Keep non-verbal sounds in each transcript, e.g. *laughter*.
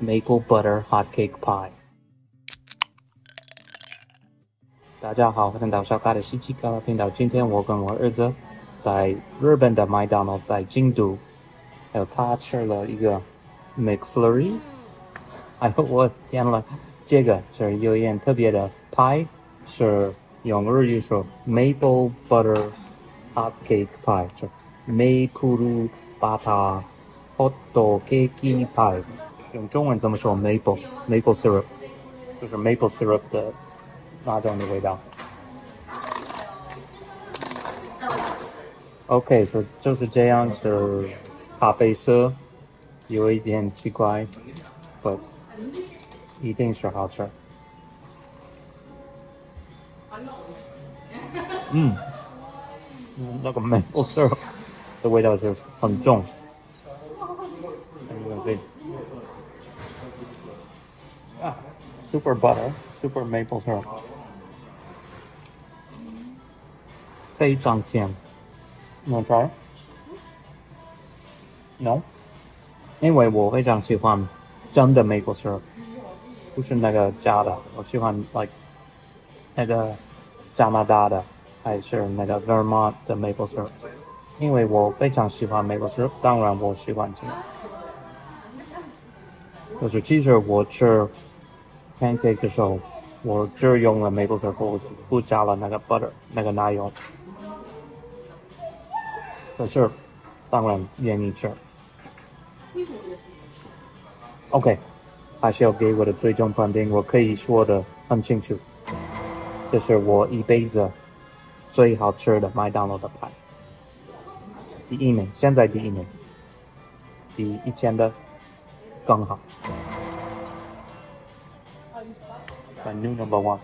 maple butter hotcake pie。大家好，欢迎到小咖的西奇咖频道。今天我跟我儿子在日本的麦当劳在京都，还有他吃了一个 McFlurry，还有我点了这个是有一点特别的 pie，是用日语说 maple butter hotcake pie，就 maple butter hot cake pie。用中文怎么说？maple maple syrup，就是 maple syrup 的那种的味道。OK，所以就是这样，是咖啡色，有一点奇怪，不，一定是好吃。嗯，嗯，那个 maple syrup 的味道是很重。你看这。 Ah, super butter, super maple syrup，非常甜。Want to try? No，因为我非常喜欢真的 maple syrup，不是那个加的。我喜欢 like 那个加拿大的，还是那个 Vermont 的 maple syrup，因为我非常喜欢 maple syrup，当然我喜欢这个。就是其实我吃 Pancake 的时候，我只用了 maple syrup，我不加了那个 butter 那个奶油。可是当然愿意吃。OK，还是要给我的最终判定，我可以说的很清楚，这是我一辈子最好吃的麦当劳的派，第一名，现在第一名，比以前的更好。my new number one.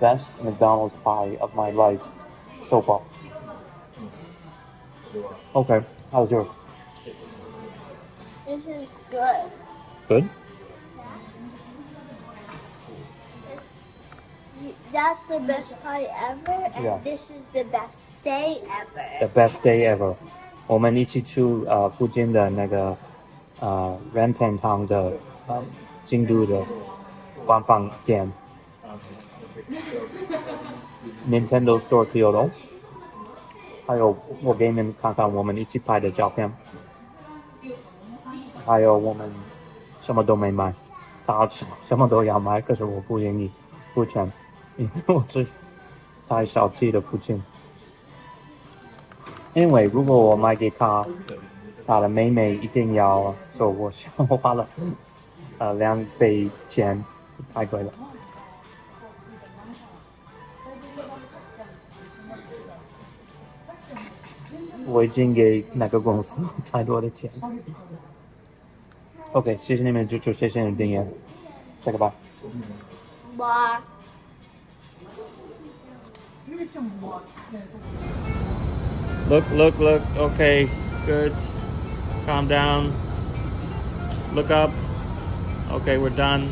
Best McDonald's pie of my life so far. Okay, how's yours? This is good. Good? That's the best pie ever, and yeah. this is the best day ever. The best day ever. 我们一起去呃附近的那个呃 任天堂的呃京都的官方店，Nintendo Store Kyoto。还有我给你们看看我们一起拍的照片，还有我们什么都没买，他什么都要买，可是我不愿意付钱，因为我是太小气的父亲。因为如果我买给他，他的妹妹一定要，所以我我花了呃两倍钱，太贵了。我已经给那个公司太多的钱。OK，谢谢你们的支持，谢谢你们的订阅，say goodbye。 Bye. Look, *laughs* look, look. Okay, good. Calm down. Look up. Okay, we're done.